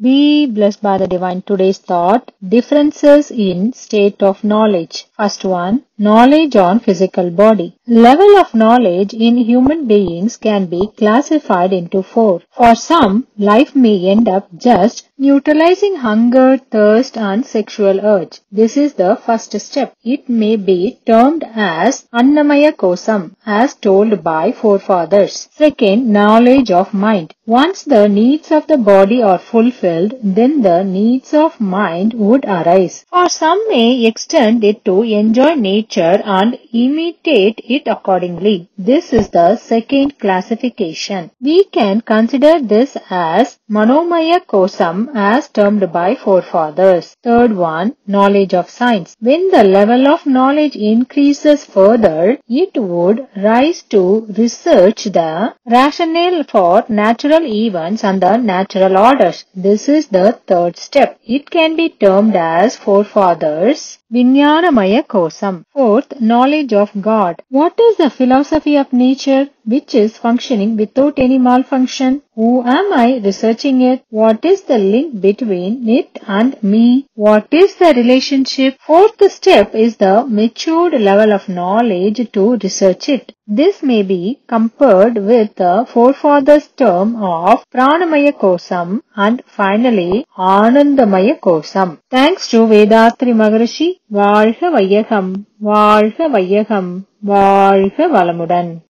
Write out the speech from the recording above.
Be blessed by the divine today's thought. Differences in state of knowledge. First one, knowledge on physical body. Level of knowledge in human beings can be classified into four. For some, life may end up just neutralizing hunger, thirst and sexual urge. This is the first step. It may be termed as Annamaya Kosam as told by forefathers. Second, knowledge of mind. Once the needs of the body are fulfilled, then the needs of mind would arise. Or some may extend it to enjoy nature and imitate it accordingly. This is the second classification. We can consider this as Manomaya Kosam as termed by forefathers. Third one, knowledge of science. When the level of knowledge increases further, it would rise to research the rationale for natural events and the natural orders. This is the third step. It can be termed as forefathers Vinyanamaya Kosam. Fourth, knowledge of God. What is the philosophy of nature which is functioning without any malfunction? Who am I researching it? What is the link between it and me? What is the relationship? Fourth step is the matured level of knowledge to research it. This may be compared with the forefathers' term of Pranamaya Kosam and finally Anandamaya Kosam. Thanks to Vethathiri Maharishi, Valha Vayagam, Valha Vayagam, Valha Valamudan.